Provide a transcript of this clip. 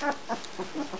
Ha ha ha ha.